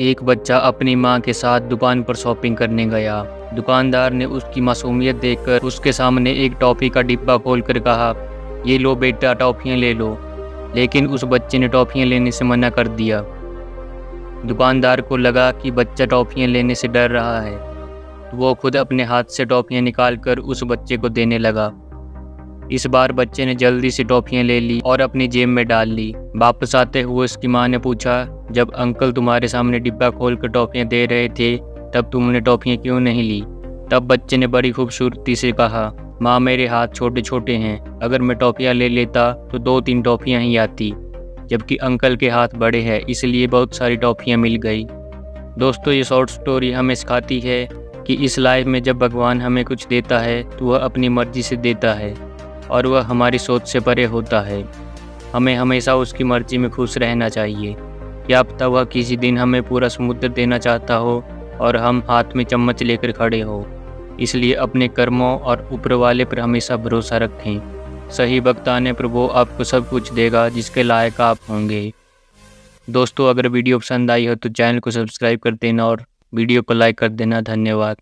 एक बच्चा अपनी माँ के साथ दुकान पर शॉपिंग करने गया। दुकानदार ने उसकी मासूमियत देखकर उसके सामने एक टॉफ़ी का डिब्बा खोलकर कहा, ये लो बेटा, टॉफ़ियाँ ले लो। लेकिन उस बच्चे ने टॉफ़ियाँ लेने से मना कर दिया। दुकानदार को लगा कि बच्चा टॉफ़ियाँ लेने से डर रहा है। तो वो खुद अपने हाथ से टॉफ़ियाँ निकाल कर उस बच्चे को देने लगा। इस बार बच्चे ने जल्दी से टॉफ़ियाँ ले ली और अपनी जेब में डाल ली। वापस आते हुए उसकी माँ ने पूछा, जब अंकल तुम्हारे सामने डिब्बा खोल कर टॉफ़ियाँ दे रहे थे, तब तुमने टॉफ़ियाँ क्यों नहीं ली? तब बच्चे ने बड़ी खूबसूरती से कहा, माँ, मेरे हाथ छोटे छोटे हैं। अगर मैं टॉफ़ियाँ ले लेता तो दो तीन टॉफ़ियाँ ही आती। जबकि अंकल के हाथ बड़े हैं, इसलिए बहुत सारी टॉफ़ियाँ मिल गई। दोस्तों, ये शॉर्ट स्टोरी हमें सिखाती है कि इस लाइफ में जब भगवान हमें कुछ देता है तो वह अपनी मर्ज़ी से देता है। और वह हमारी सोच से परे होता है। हमें हमेशा उसकी मर्ज़ी में खुश रहना चाहिए। क्या पता वह किसी दिन हमें पूरा समुद्र देना चाहता हो और हम हाथ में चम्मच लेकर खड़े हो? इसलिए अपने कर्मों और ऊपर वाले पर हमेशा भरोसा रखें। सही वक्त आने पर वो आपको सब कुछ देगा जिसके लायक आप होंगे। दोस्तों, अगर वीडियो पसंद आई हो तो चैनल को सब्सक्राइब कर देना और वीडियो को लाइक कर देना। धन्यवाद।